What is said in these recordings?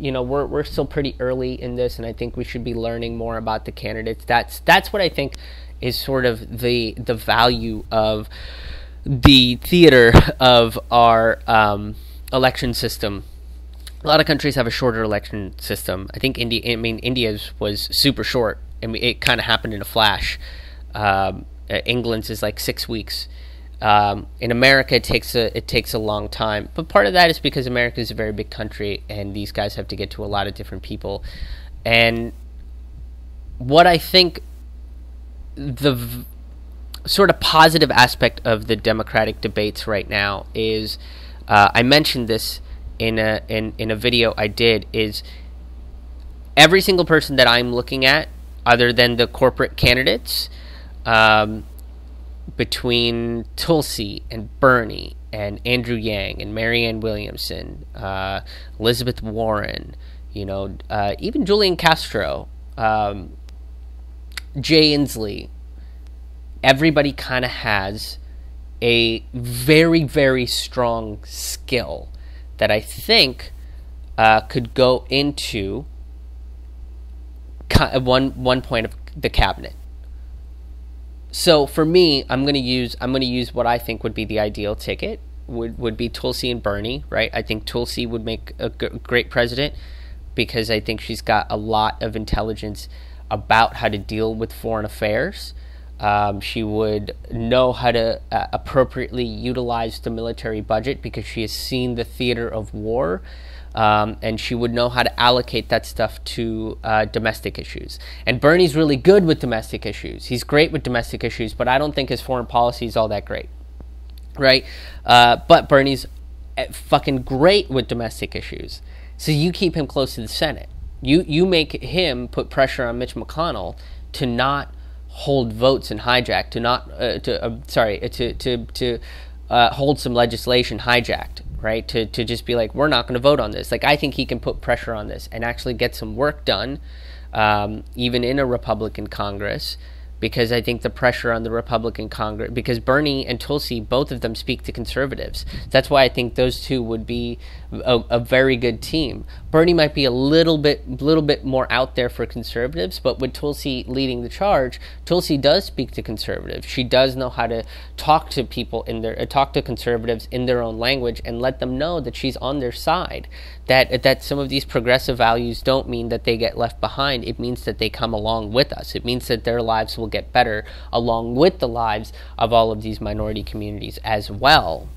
you know we're we're still pretty early in this, and I think we should be learning more about the candidates. That's that's what I think is sort of the the value of the theater of our um, election system. A lot of countries have a shorter election system. I think India. I mean, India's was super short, I and it kind of happened in a flash. Um, England's is like six weeks. Um, in America, it takes a it takes a long time, but part of that is because America is a very big country, and these guys have to get to a lot of different people. And what I think the v- sort of positive aspect of the Democratic debates right now is, uh, I mentioned this in a in in a video I did is every single person that I'm looking at, other than the corporate candidates. Um, between Tulsi and Bernie and Andrew Yang and Marianne Williamson, uh, Elizabeth Warren, you know, uh, even Julian Castro, um, Jay Inslee, everybody kind of has a very, very strong skill that I think uh, could go into one one point of the cabinet so for me, I'm going to use I'm to use what I think would be the ideal ticket would would be Tulsi and Bernie, right? I think Tulsi would make a g- great president because I think she's got a lot of intelligence about how to deal with foreign affairs. Um, she would know how to uh, appropriately utilize the military budget because she has seen the theater of war um, and she would know how to allocate that stuff to uh, domestic issues. And Bernie's really good with domestic issues. He's great with domestic issues, but I don't think his foreign policy is all that great, right? Uh, but Bernie's eh, fucking great with domestic issues. So you keep him close to the Senate. You you make him put pressure on Mitch McConnell to not hold votes and hijack, to not uh, to uh, sorry to to to uh, hold some legislation hijacked right? To, to just be like, we're not going to vote on this. Like, I think he can put pressure on this and actually get some work done, um, even in a Republican Congress, because I think the pressure on the Republican Congress, because Bernie and Tulsi, both of them speak to conservatives. That's why I think those two would be a, a, very good team. Bernie might be a little bit, little bit more out there for conservatives, but with Tulsi leading the charge, Tulsi does speak to conservatives. She does know how to talk to people in their, uh, talk to conservatives in their own language, and let them know that she's on their side that that some of these progressive values don't mean that they get left behind. It means that they come along with us. It means that their lives will get better along with the lives of all of these minority communities as well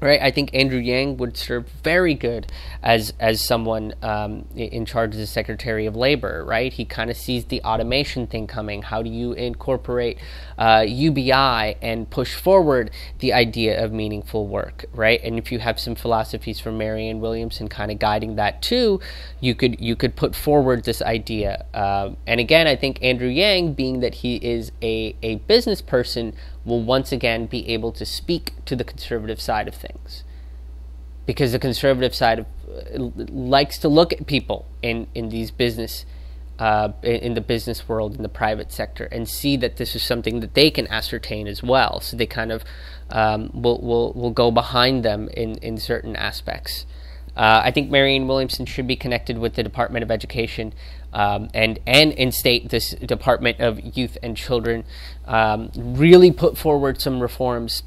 right? I think Andrew Yang would serve very good as as someone um, in charge of the Secretary of Labor, right? He kind of sees the automation thing coming. How do you incorporate uh, UBI and push forward the idea of meaningful work, right? And if you have some philosophies from Marianne Williamson kind of guiding that too, you could you could put forward this idea. Uh, and again, I think Andrew Yang, being that he is a a business person will once again be able to speak to the conservative side of things. Because the conservative side of, uh, likes to look at people in, in these business, uh, in the business world, in the private sector, and see that this is something that they can ascertain as well. So they kind of um, will, will, will go behind them in, in certain aspects. Uh, I think Marianne Williamson should be connected with the Department of Education um, and and in state this Department of Youth and Children um, really put forward some reforms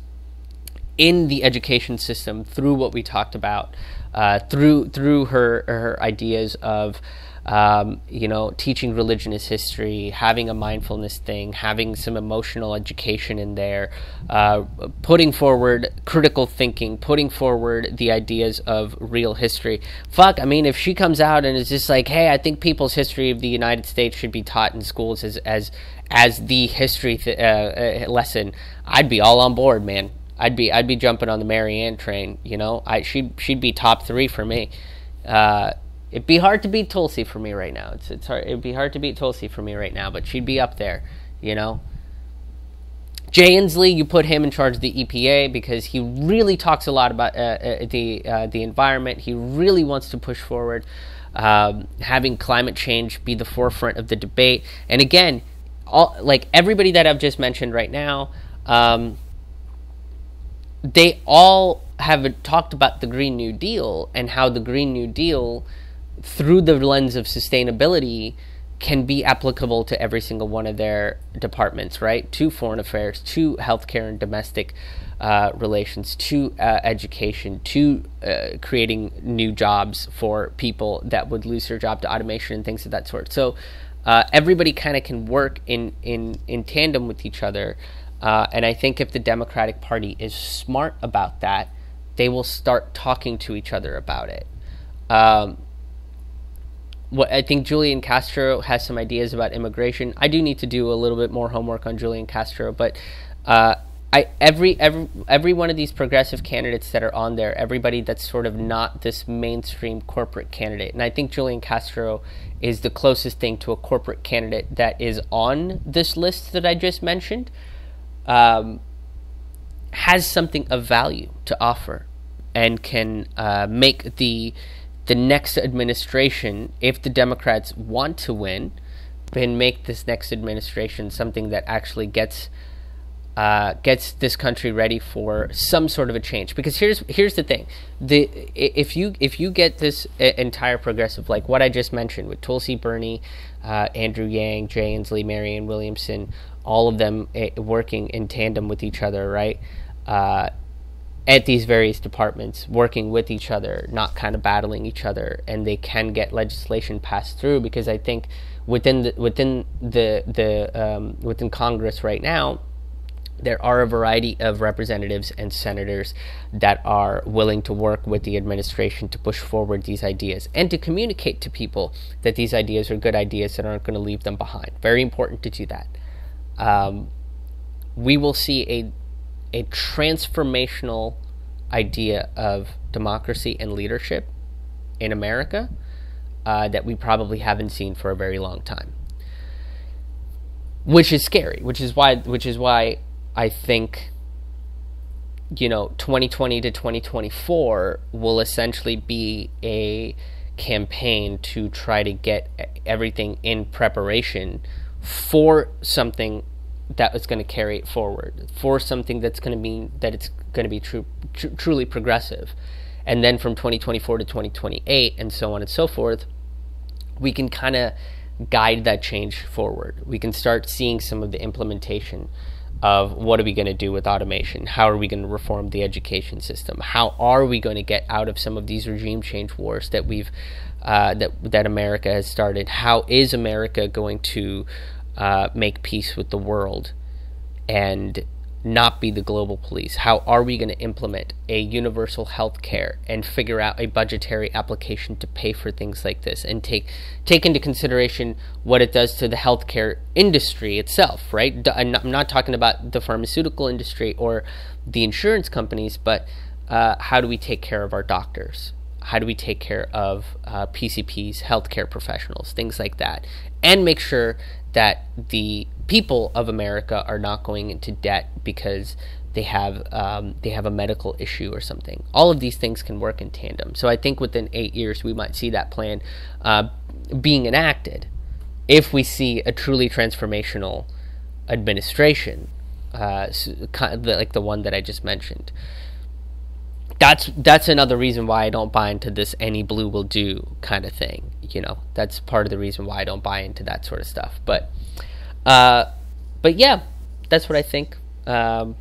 in the education system through what we talked about, uh, through through her her ideas of um, you know, teaching religion as history, having a mindfulness thing, having some emotional education in there, uh, putting forward critical thinking, putting forward the ideas of real history. Fuck, I mean, if she comes out and is just like, hey, I think people's history of the United States should be taught in schools as as as the history th- uh, uh, lesson, I'd be all on board, man. I'd be I'd be jumping on the Marianne train. You know, I she'd she'd be top three for me. Uh, It'd be hard to beat Tulsi for me right now. It's it's hard. It'd be hard to beat Tulsi for me right now, but she'd be up there, you know. Jay Inslee, you put him in charge of the EPA because he really talks a lot about uh, uh, the uh, the environment. He really wants to push forward um, having climate change be the forefront of the debate. And again, all like everybody that I've just mentioned right now, um, they all have talked about the Green New Deal and how the Green New Deal through the lens of sustainability can be applicable to every single one of their departments, right? To foreign affairs, to healthcare and domestic uh, relations, to uh, education, to uh, creating new jobs for people that would lose their job to automation and things of that sort. So uh, everybody kind of can work in, in, in tandem with each other. Uh, and I think if the Democratic Party is smart about that, they will start talking to each other about it. Um, what I think Julian Castro has some ideas about immigration. I do need to do a little bit more homework on Julian Castro, but uh, I every every every one of these progressive candidates that are on there, everybody that's sort of not this mainstream corporate candidate, and I think Julian Castro is the closest thing to a corporate candidate that is on this list that I just mentioned, um, has something of value to offer, and can uh, make the the next administration, if the Democrats want to win, can make this next administration something that actually gets uh, gets this country ready for some sort of a change. Because here's here's the thing: the if you if you get this entire progressive, like what I just mentioned with Tulsi Bernie, uh, Andrew Yang, Jay Inslee, Marianne Williamson, all of them eh, working in tandem with each other, right? Uh, at these various departments, working with each other, not kind of battling each other, and they can get legislation passed through. Because I think within the within the the um, within Congress right now there are a variety of representatives and senators that are willing to work with the administration to push forward these ideas and to communicate to people that these ideas are good ideas that aren't going to leave them behind. Very important to do that. Um, we will see a a transformational idea of democracy and leadership in America uh, that we probably haven't seen for a very long time. Which is scary which is why which is why I think you know 2020 to 2024 will essentially be a campaign to try to get everything in preparation for something that is going to carry it forward for something that's going to mean that it's going to be true, tr- truly progressive. And then from 2024 to 2028 and so on and so forth we can kind of guide that change forward. We can start seeing some of the implementation of what are we going to do with automation? How are we going to reform the education system? How are we going to get out of some of these regime change wars that we've uh, that that America has started? How is America going to uh, make peace with the world and not be the global police? How are we going to implement a universal health care and figure out a budgetary application to pay for things like this and take take into consideration what it does to the healthcare industry itself, right? I'm not talking about the pharmaceutical industry or the insurance companies, but uh, how do we take care of our doctors? How do we take care of uh, PCPs, healthcare professionals, things like that, and make sure that the people of America are not going into debt because they have um, they have a medical issue or something. All of these things can work in tandem. So I think within eight years we might see that plan uh, being enacted if we see a truly transformational administration, uh, like the one that I just mentioned. That's that's another reason why I don't buy into this any blue will do kind of thing. You know, that's part of the reason why I don't buy into that sort of stuff. But uh, but yeah, that's what I think. Um,